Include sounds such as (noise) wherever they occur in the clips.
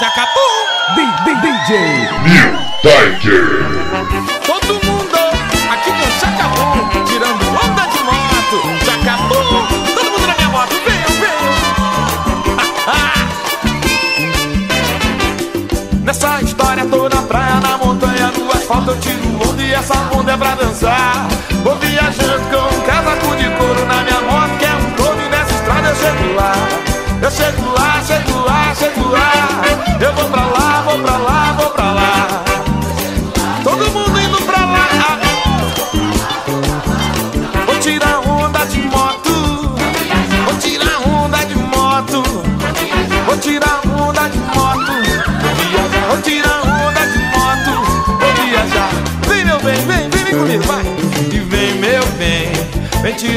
Acabou! DJ New Tiger. Todo mundo aqui com Chacabum, tirando onda de moto. Chacabum, todo mundo na minha moto, venham, venham. (laughs) Nessa história tô na praia, na montanha, no asfalto eu tiro onda e essa onda é pra dançar.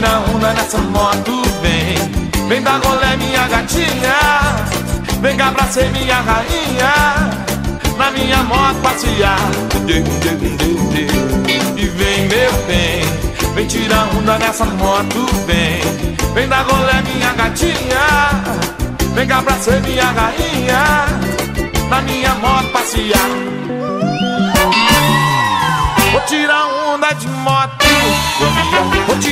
Vem tirar onda nessa moto, vem. Vem dar rolé minha gatinha. Vem cá pra ser minha rainha na minha moto passear. E vem, meu bem, vem tirar onda nessa moto, vem. Vem dar rolé, minha gatinha. Vem cá pra ser minha rainha, na minha moto passear. Vou tirar onda de moto, vou tirar onda de moto.